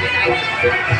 เ